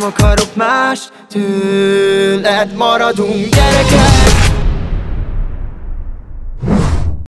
Nem akarok más tőled Maradunk gyerekek.